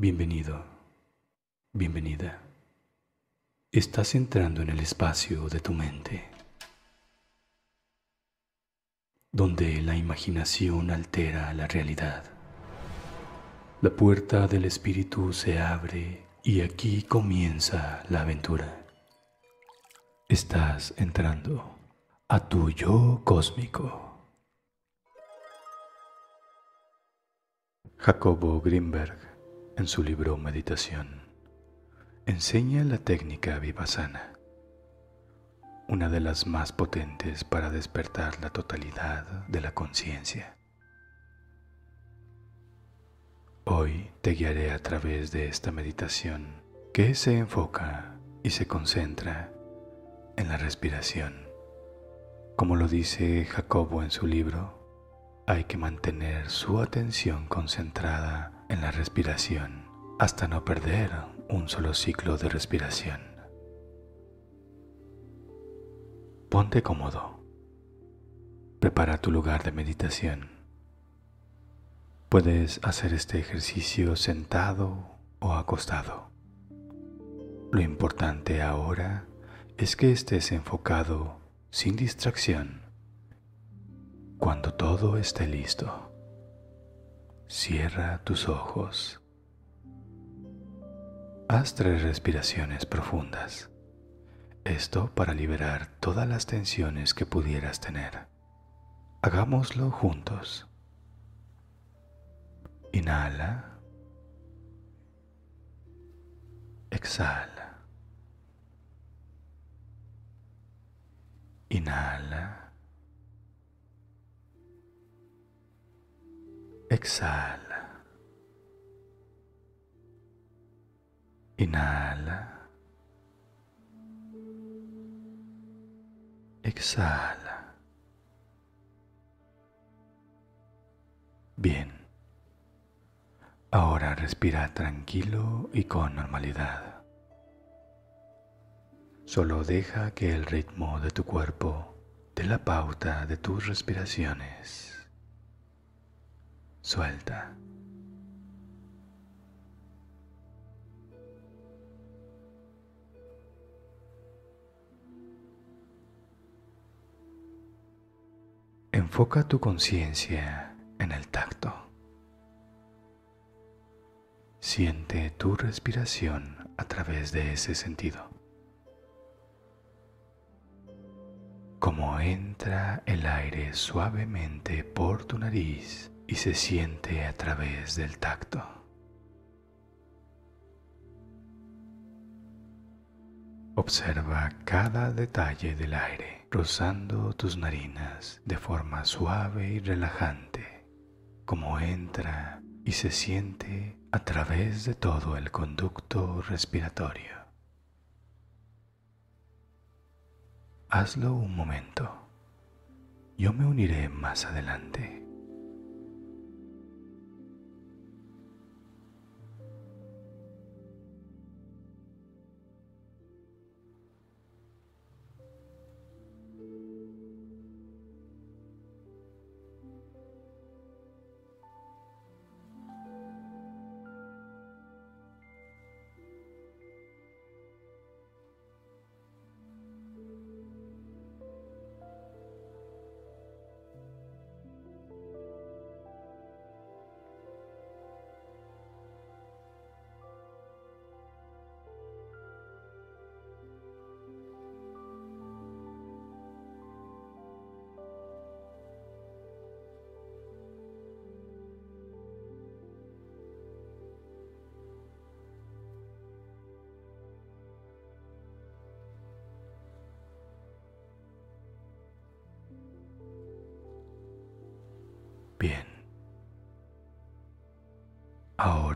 Bienvenido, bienvenida. Estás entrando en el espacio de tu mente, donde la imaginación altera la realidad. La puerta del espíritu se abre y aquí comienza la aventura. Estás entrando a tu yo cósmico. Jacobo Grimberg, en su libro Meditación, enseña la técnica vipassana, una de las más potentes para despertar la totalidad de la conciencia. Hoy te guiaré a través de esta meditación que se enfoca y se concentra en la respiración. Como lo dice Jacobo en su libro, hay que mantener su atención concentrada en la respiración hasta no perder un solo ciclo de respiración. Ponte cómodo. Prepara tu lugar de meditación. Puedes hacer este ejercicio sentado o acostado. Lo importante ahora es que estés enfocado sin distracción cuando todo esté listo, cierra tus ojos. Haz tres respiraciones profundas. Esto para liberar todas las tensiones que pudieras tener. Hagámoslo juntos. Inhala. Exhala. Inhala. Exhala. Inhala. Exhala. Bien. Ahora respira tranquilo y con normalidad. Solo deja que el ritmo de tu cuerpo dé la pauta de tus respiraciones suelta. Enfoca tu conciencia en el tacto. Siente tu respiración a través de ese sentido. Como entra el aire suavemente por tu nariz y se siente a través del tacto. Observa cada detalle del aire rozando tus narinas de forma suave y relajante, como entra y se siente a través de todo el conducto respiratorio. Hazlo un momento. Yo me uniré más adelante.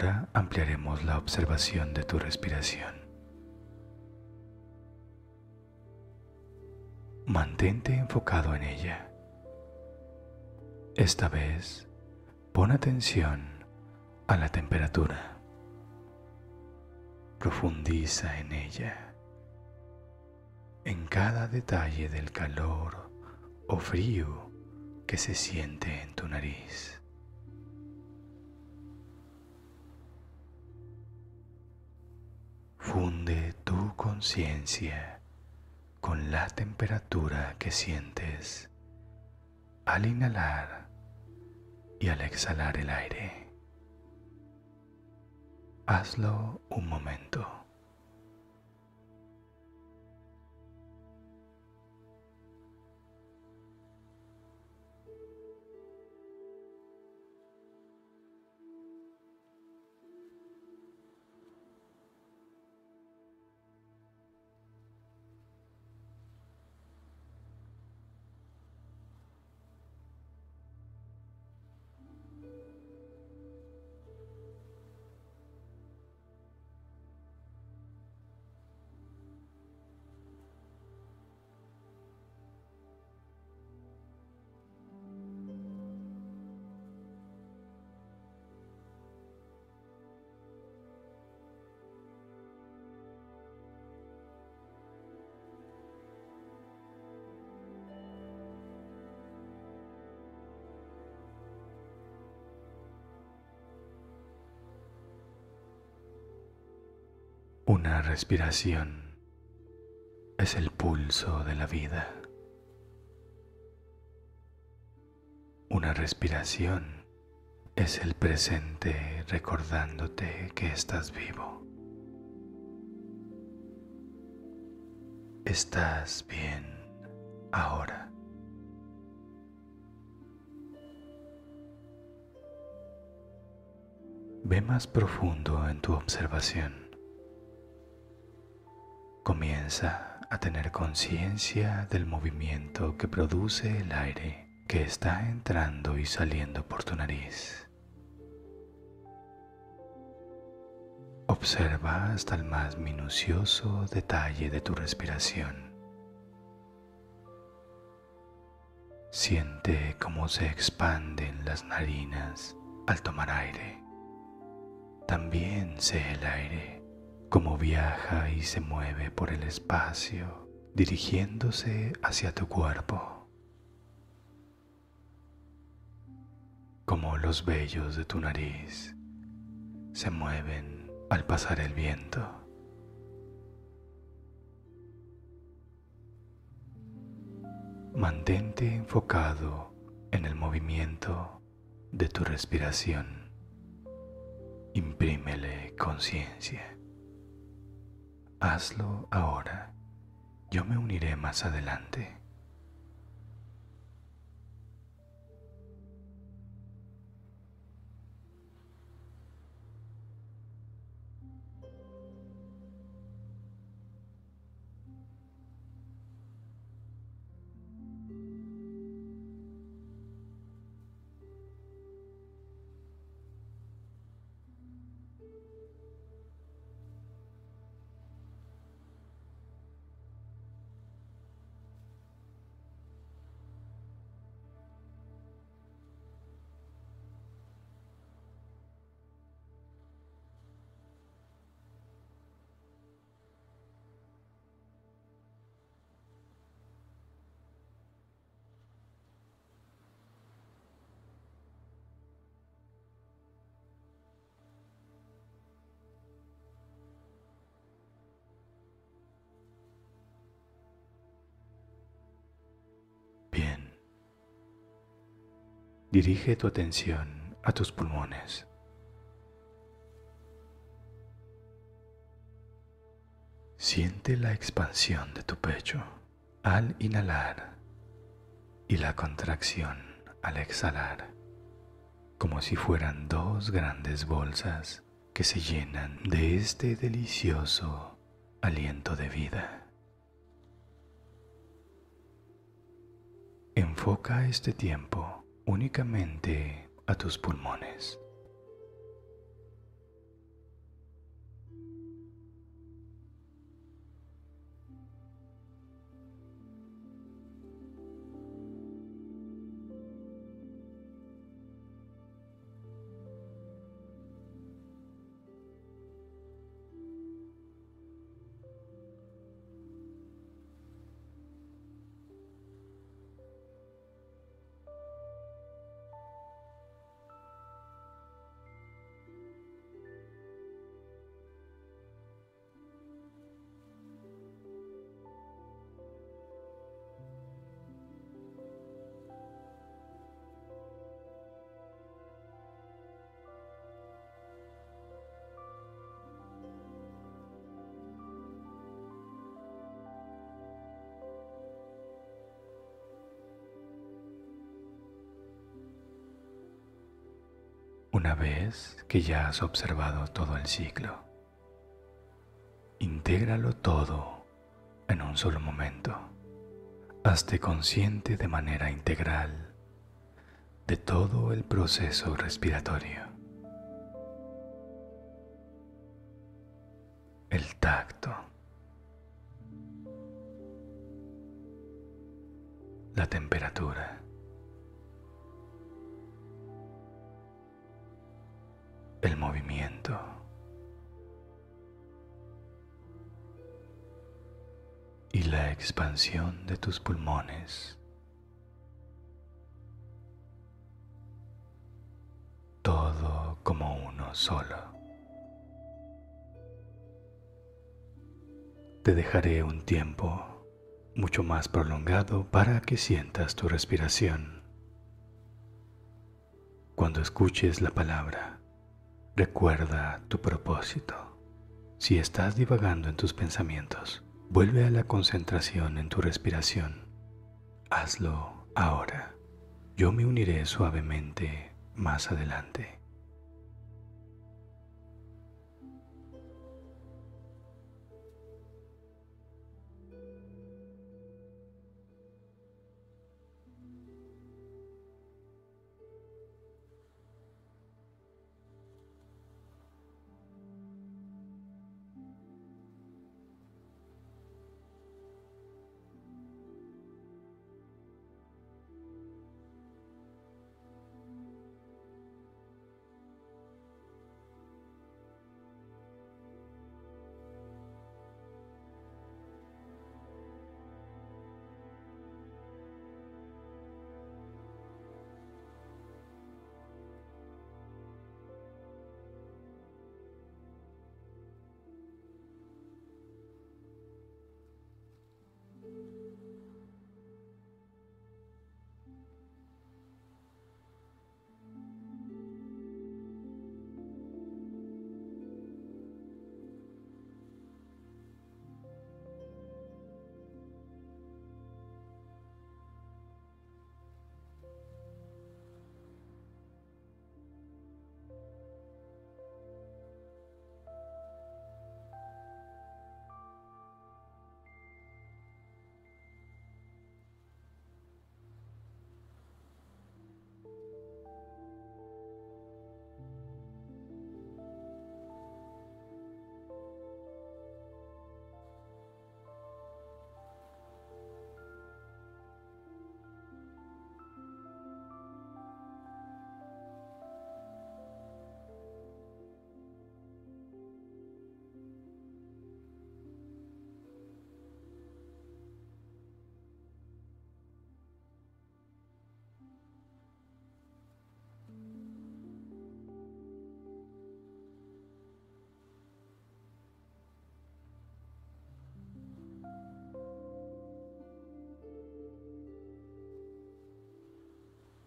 Ahora ampliaremos la observación de tu respiración. Mantente enfocado en ella. Esta vez, pon atención a la temperatura. Profundiza en ella, en cada detalle del calor o frío que se siente en tu nariz. Confunde tu conciencia con la temperatura que sientes al inhalar y al exhalar el aire. Hazlo un momento. Una respiración es el pulso de la vida. Una respiración es el presente recordándote que estás vivo. Estás bien ahora. Ve más profundo en tu observación. Comienza a tener conciencia del movimiento que produce el aire que está entrando y saliendo por tu nariz. Observa hasta el más minucioso detalle de tu respiración. Siente cómo se expanden las narinas al tomar aire. También sé el aire cómo viaja y se mueve por el espacio dirigiéndose hacia tu cuerpo, como los vellos de tu nariz se mueven al pasar el viento. Mantente enfocado en el movimiento de tu respiración. Imprímele conciencia. Hazlo ahora. Yo me uniré más adelante. Dirige tu atención a tus pulmones. Siente la expansión de tu pecho al inhalar y la contracción al exhalar, como si fueran dos grandes bolsas que se llenan de este delicioso aliento de vida. Enfoca este tiempo únicamente a tus pulmones. Una vez que ya has observado todo el ciclo, intégralo todo en un solo momento. Hazte consciente de manera integral de todo el proceso respiratorio. El tacto. La temperatura. Expansión de tus pulmones. Todo como uno solo. Te dejaré un tiempo mucho más prolongado para que sientas tu respiración. Cuando escuches la palabra, recuerda tu propósito. Si estás divagando en tus pensamientos, vuelve a la concentración en tu respiración. Hazlo ahora. Yo me uniré suavemente más adelante.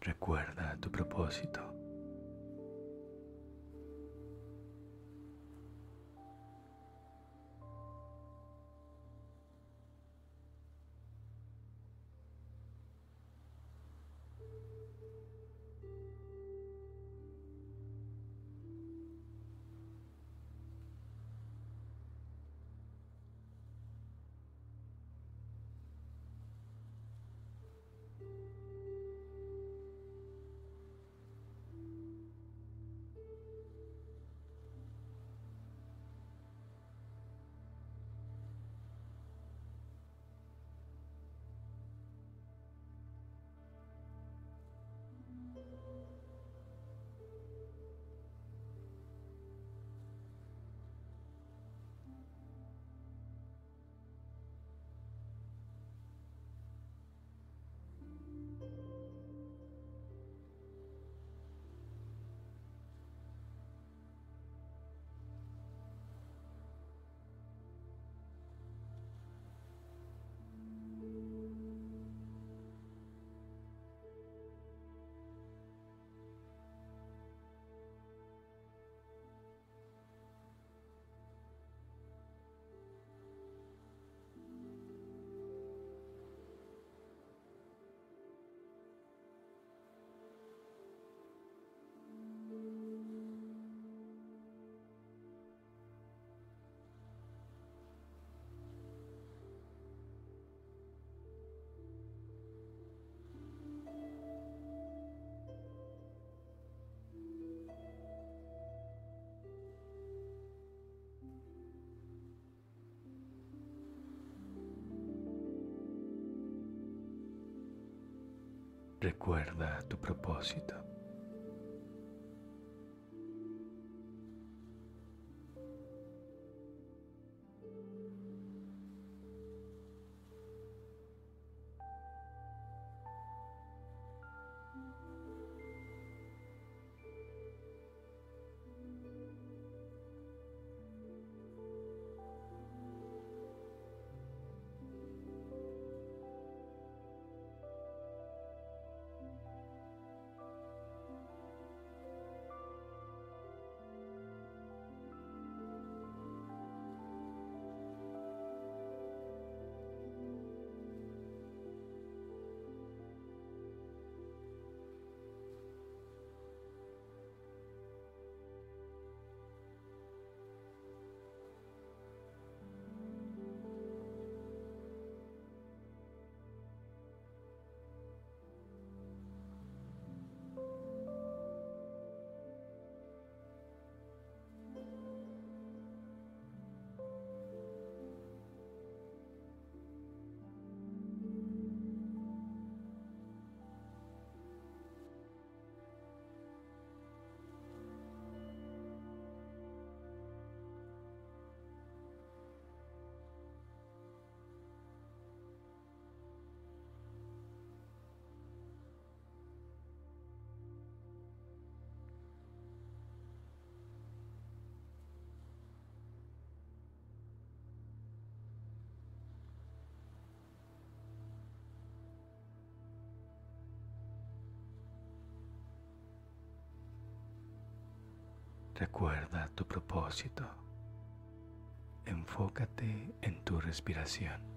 Recuerda tu propósito. Recuerda tu propósito. Recuerda tu propósito. Enfócate en tu respiración.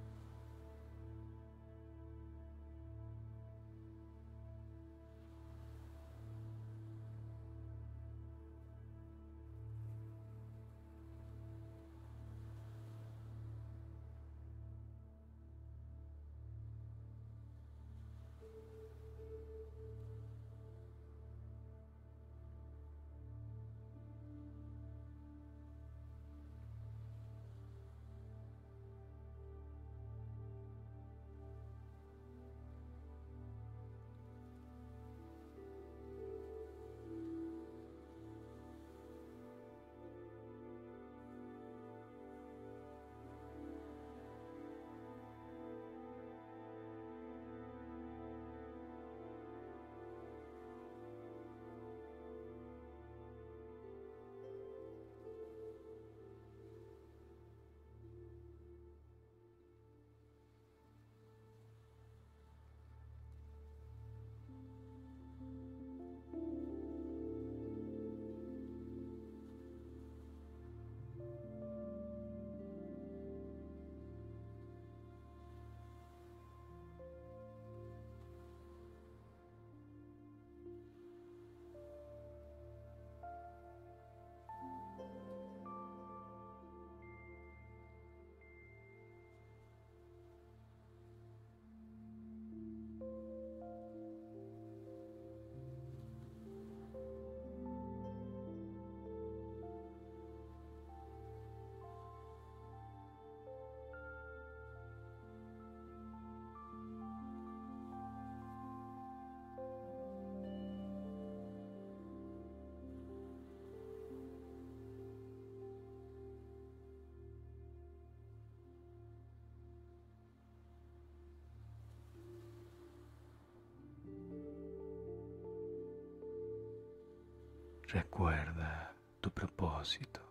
Recuerda tu propósito.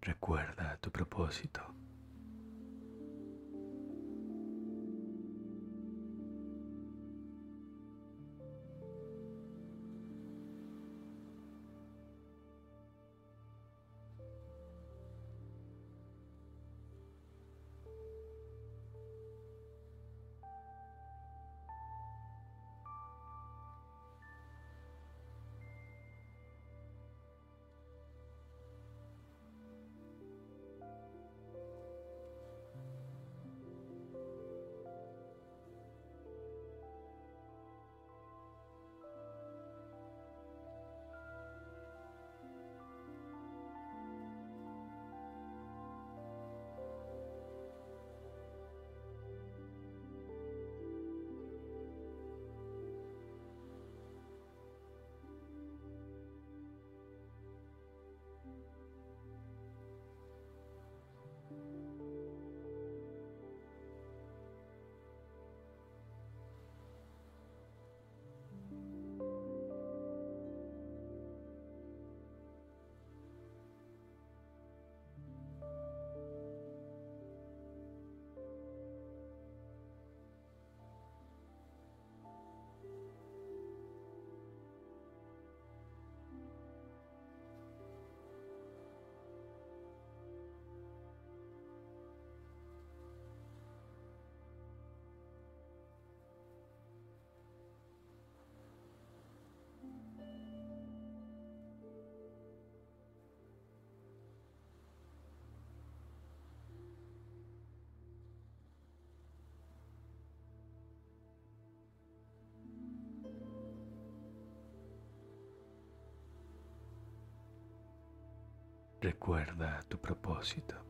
Recuerda tu propósito. Recuerda tu propósito.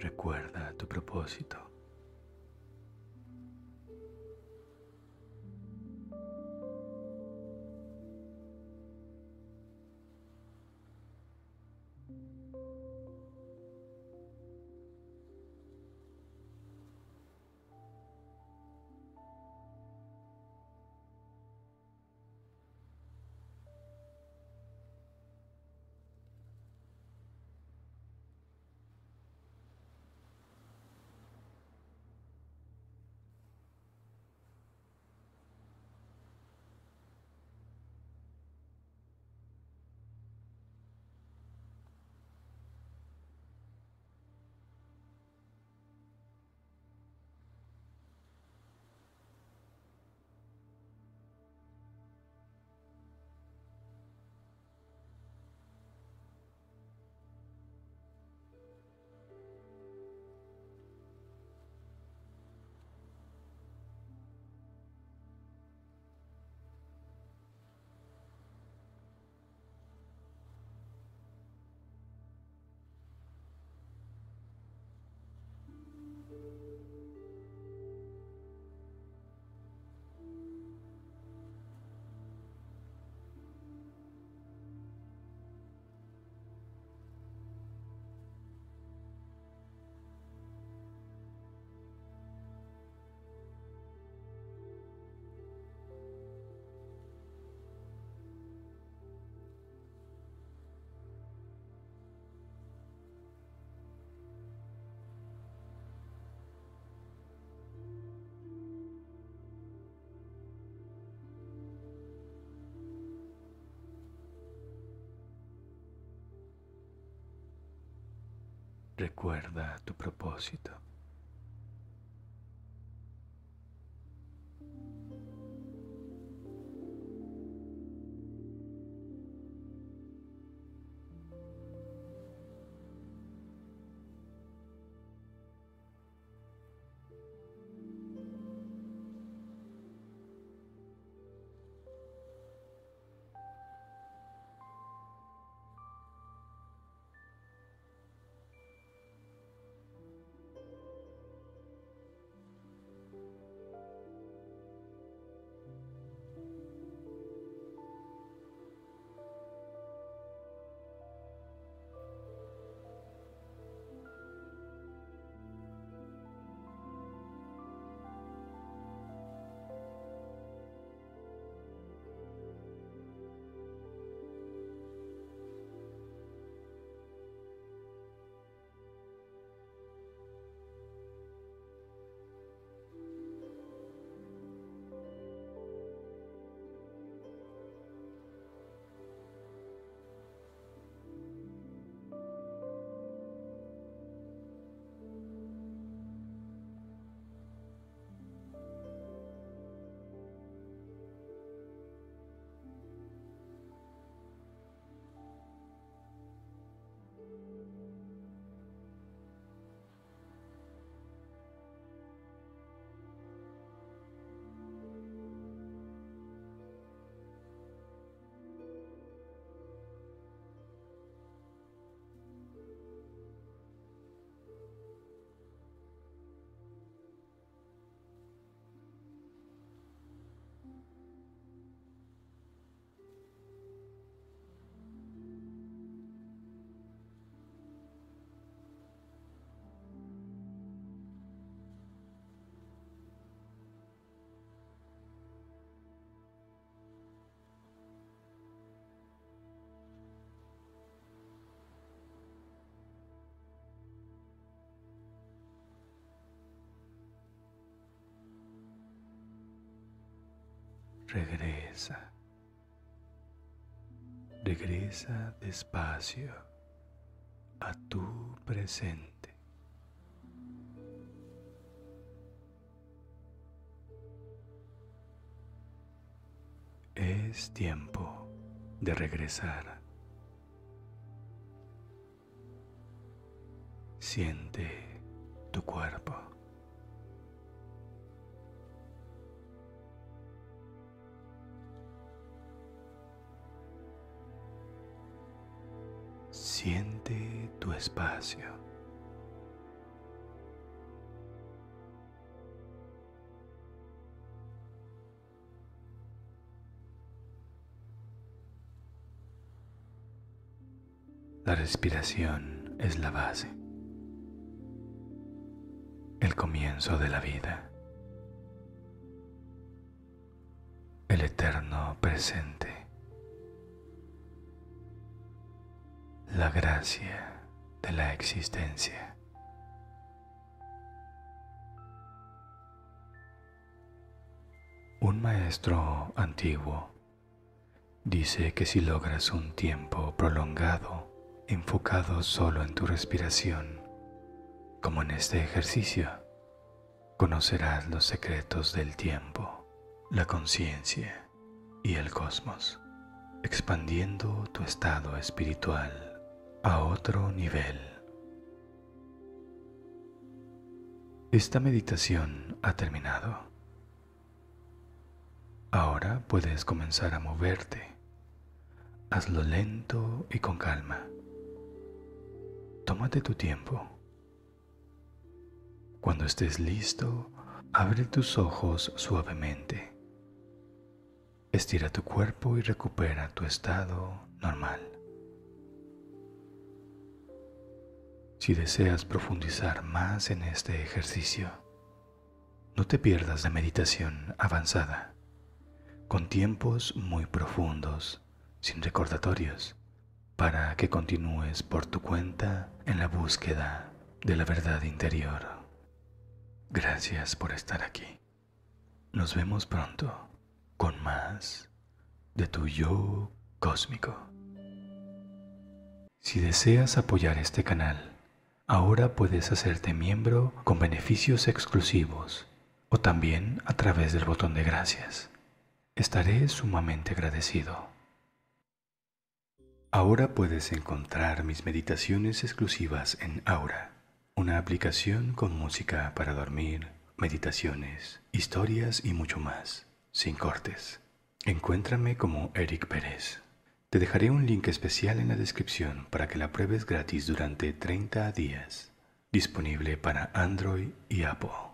Recuerda tu propósito. Recuerda tu propósito. Regresa. Regresa despacio a tu presente. Es tiempo de regresar. Siente tu cuerpo. Siente tu espacio. La respiración es la base, el comienzo de la vida, el eterno presente. La gracia de la existencia. Un maestro antiguo dice que si logras un tiempo prolongado enfocado solo en tu respiración, como en este ejercicio, conocerás los secretos del tiempo, la conciencia y el cosmos, expandiendo tu estado espiritual a otro nivel. Esta meditación ha terminado. Ahora puedes comenzar a moverte. Hazlo lento y con calma. Tómate tu tiempo. Cuando estés listo, abre tus ojos suavemente. Estira tu cuerpo y recupera tu estado normal. Si deseas profundizar más en este ejercicio, no te pierdas la meditación avanzada, con tiempos muy profundos, sin recordatorios, para que continúes por tu cuenta en la búsqueda de la verdad interior. Gracias por estar aquí. Nos vemos pronto con más de tu yo cósmico. Si deseas apoyar este canal, Ahora puedes hacerte miembro con beneficios exclusivos o también a través del botón de gracias. Estaré sumamente agradecido. Ahora puedes encontrar mis meditaciones exclusivas en Aura, una aplicación con música para dormir, meditaciones, historias y mucho más, sin cortes. Encuéntrame como Eric Pérez. Te dejaré un link especial en la descripción para que la pruebes gratis durante 30 días. Disponible para Android y Apple.